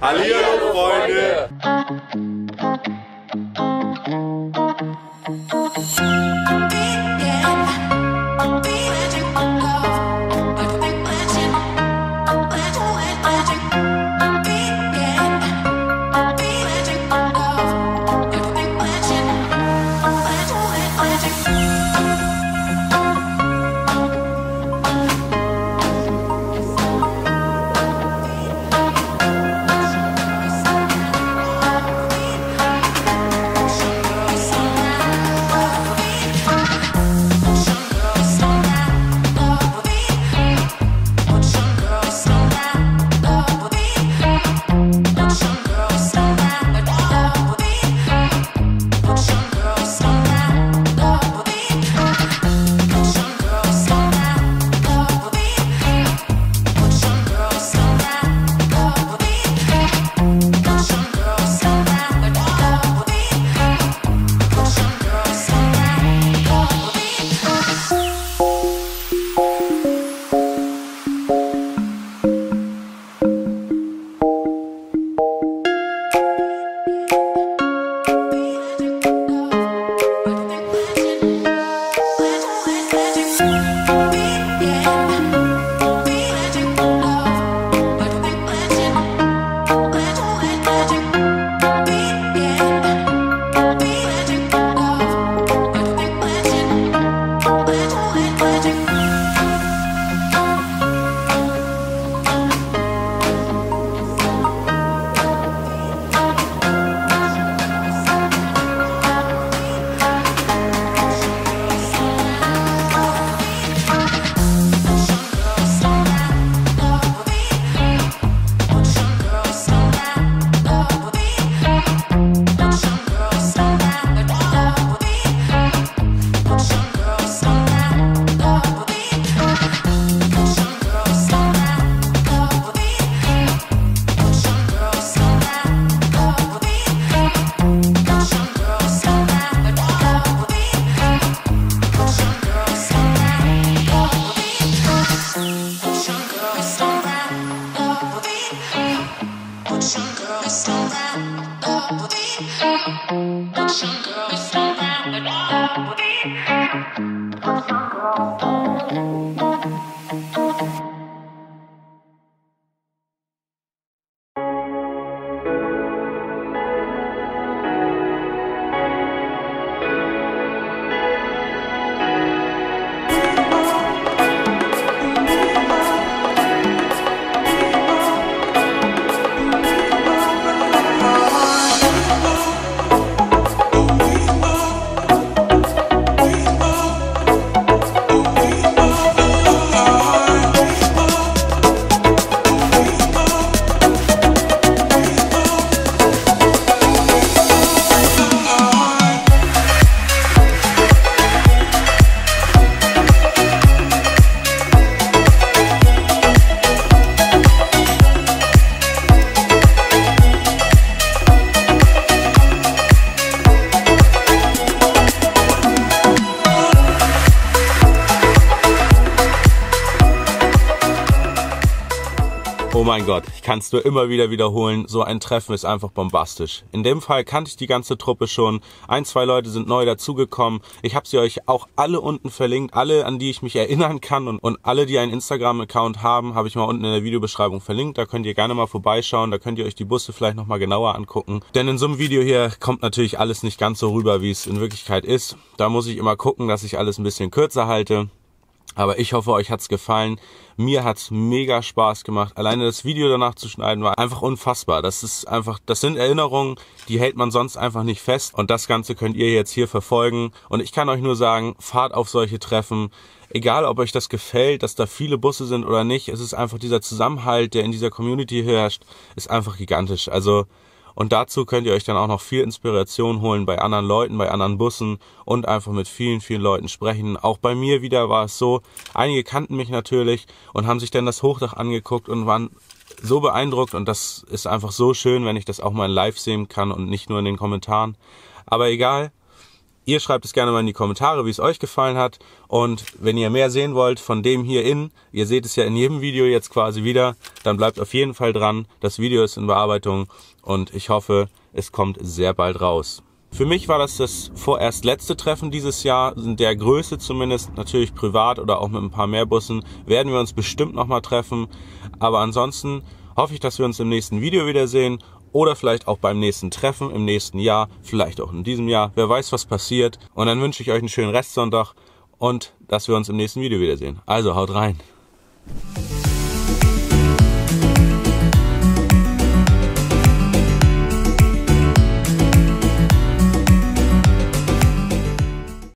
Ali é eu não Freunde! É, é. my girl. Oh mein Gott, ich kann es nur immer wieder wiederholen, so ein Treffen ist einfach bombastisch. In dem Fall kannte ich die ganze Truppe schon, ein, zwei Leute sind neu dazugekommen. Ich habe sie euch auch alle unten verlinkt, alle, an die ich mich erinnern kann und, und alle, die einen Instagram-Account haben, habe ich mal unten in der Videobeschreibung verlinkt. Da könnt ihr gerne mal vorbeischauen, da könnt ihr euch die Busse vielleicht nochmal genauer angucken. Denn in so einem Video hier kommt natürlich alles nicht ganz so rüber, wie es in Wirklichkeit ist. Da muss ich immer gucken, dass ich alles ein bisschen kürzer halte. Aber ich hoffe, euch hat's gefallen. Mir hat's mega Spaß gemacht. Alleine das Video danach zu schneiden war einfach unfassbar. Das ist einfach, das sind Erinnerungen, die hält man sonst einfach nicht fest. Und das Ganze könnt ihr jetzt hier verfolgen. Und ich kann euch nur sagen, fahrt auf solche Treffen. Egal, ob euch das gefällt, dass da viele Busse sind oder nicht. Es ist einfach dieser Zusammenhalt, der in dieser Community herrscht, ist einfach gigantisch. Also, und dazu könnt ihr euch dann auch noch viel Inspiration holen bei anderen Leuten, bei anderen Bussen und einfach mit vielen, vielen Leuten sprechen. Auch bei mir wieder war es so, einige kannten mich natürlich und haben sich dann das Hochdach angeguckt und waren so beeindruckt und das ist einfach so schön, wenn ich das auch mal live sehen kann und nicht nur in den Kommentaren. Aber egal, Ihr schreibt es gerne mal in die Kommentare, wie es euch gefallen hat. Und wenn ihr mehr sehen wollt von dem hier in, ihr seht es ja in jedem Video jetzt quasi wieder, dann bleibt auf jeden Fall dran. Das Video ist in Bearbeitung und ich hoffe, es kommt sehr bald raus. Für mich war das das vorerst letzte Treffen dieses Jahr, in der Größe zumindest, natürlich privat oder auch mit ein paar mehr Bussen, werden wir uns bestimmt nochmal treffen. Aber ansonsten hoffe ich, dass wir uns im nächsten Video wiedersehen oder vielleicht auch beim nächsten Treffen im nächsten Jahr, vielleicht auch in diesem Jahr. Wer weiß, was passiert. Und dann wünsche ich euch einen schönen Restsonntag und dass wir uns im nächsten Video wiedersehen. Also haut rein.